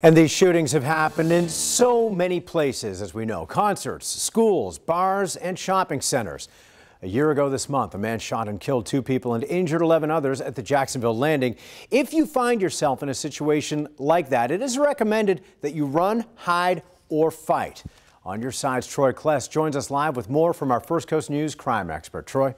And these shootings have happened in so many places, as we know concerts, schools, bars, and shopping centers. A year ago this month, a man shot and killed two people and injured 11 others at the Jacksonville landing. If you find yourself in a situation like that, it is recommended that you run, hide, or fight. On your side's Troy Kless joins us live with more from our First Coast News crime expert. Troy.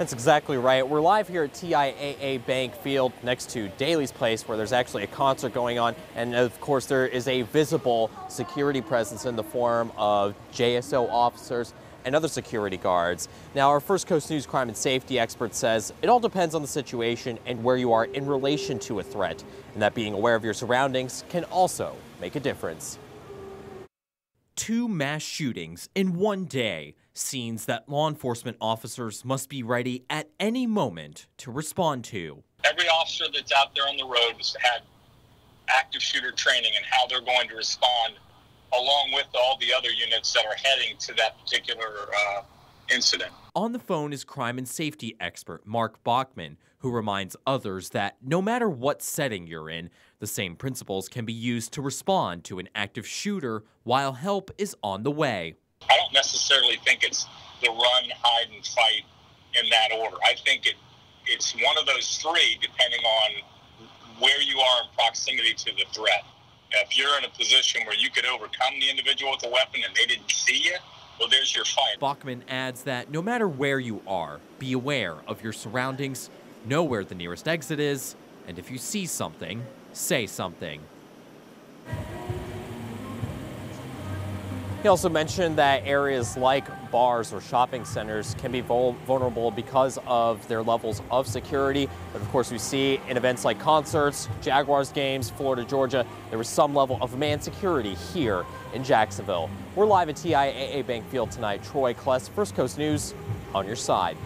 That's exactly right. We're live here at TIAA Bank Field next to Daily's Place where there's actually a concert going on. And of course, there is a visible security presence in the form of JSO officers and other security guards. Now, our First Coast News crime and safety expert says it all depends on the situation and where you are in relation to a threat, and that being aware of your surroundings can also make a difference two mass shootings in one day, scenes that law enforcement officers must be ready at any moment to respond to. Every officer that's out there on the road has had active shooter training and how they're going to respond, along with all the other units that are heading to that particular uh, incident. On the phone is crime and safety expert Mark Bachman, who reminds others that no matter what setting you're in, the same principles can be used to respond to an active shooter while help is on the way. I don't necessarily think it's the run, hide, and fight in that order. I think it it's one of those three, depending on where you are in proximity to the threat. If you're in a position where you could overcome the individual with a weapon and they didn't see you, well, there's your fight. Bachman adds that no matter where you are, be aware of your surroundings, know where the nearest exit is, and if you see something, say something. He also mentioned that areas like bars or shopping centers can be vulnerable because of their levels of security. But of course, we see in events like concerts, Jaguars games, Florida, Georgia, there was some level of man security here in Jacksonville. We're live at TIAA Bank Field tonight. Troy Kless, First Coast News, on your side.